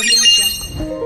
Audio Jungle.